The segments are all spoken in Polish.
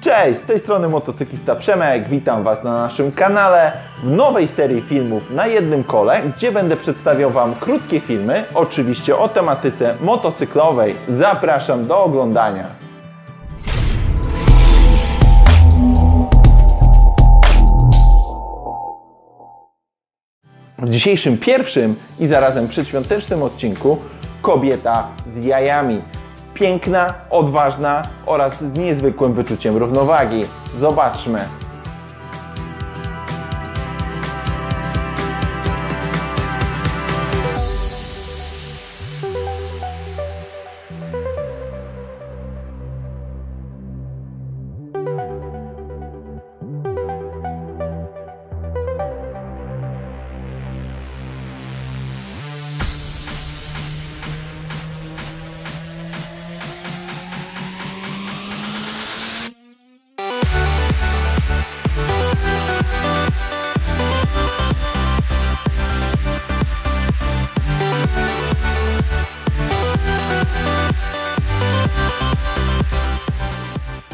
Cześć, z tej strony motocyklista Przemek, witam Was na naszym kanale w nowej serii filmów na jednym kole, gdzie będę przedstawiał Wam krótkie filmy, oczywiście o tematyce motocyklowej. Zapraszam do oglądania. W dzisiejszym pierwszym i zarazem przedświątecznym odcinku kobieta z jajami. Piękna, odważna oraz z niezwykłym wyczuciem równowagi. Zobaczmy.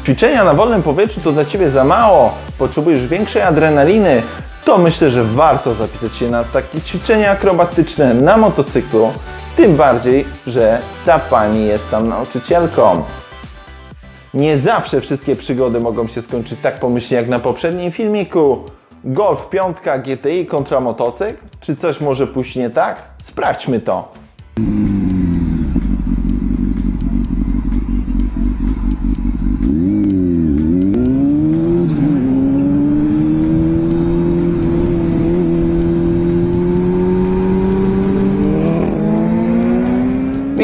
Ćwiczenia na wolnym powietrzu to dla Ciebie za mało, potrzebujesz większej adrenaliny, to myślę, że warto zapisać się na takie ćwiczenia akrobatyczne na motocyklu, tym bardziej, że ta pani jest tam nauczycielką. Nie zawsze wszystkie przygody mogą się skończyć tak pomyślnie jak na poprzednim filmiku. Golf 5 GTI kontra motocykl? Czy coś może pójść nie tak? Sprawdźmy to.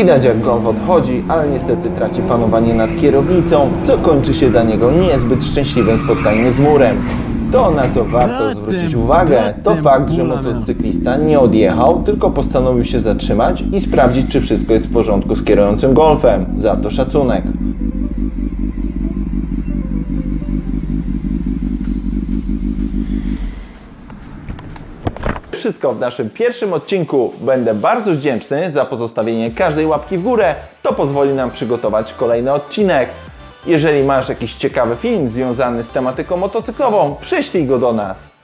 Widać jak Golf odchodzi, ale niestety traci panowanie nad kierownicą, co kończy się dla niego niezbyt szczęśliwym spotkaniem z murem. To, na co warto zwrócić uwagę, to fakt, że motocyklista nie odjechał, tylko postanowił się zatrzymać i sprawdzić, czy wszystko jest w porządku z kierującym Golfem. Za to szacunek. Wszystko w naszym pierwszym odcinku. Będę bardzo wdzięczny za pozostawienie każdej łapki w górę. To pozwoli nam przygotować kolejny odcinek. Jeżeli masz jakiś ciekawy film związany z tematyką motocyklową, prześlij go do nas.